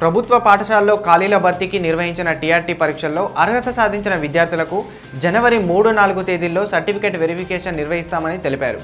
ప్రభుత్వ పాఠశాలలో ఖాళీల భర్తీకి నిర్వహించిన టీఆర్టీ పరీక్షల్లో అర్హత సాధించిన విద్యార్థులకు జనవరి మూడు నాలుగు తేదీల్లో సర్టిఫికేట్ వెరిఫికేషన్ నిర్వహిస్తామని తెలిపారు.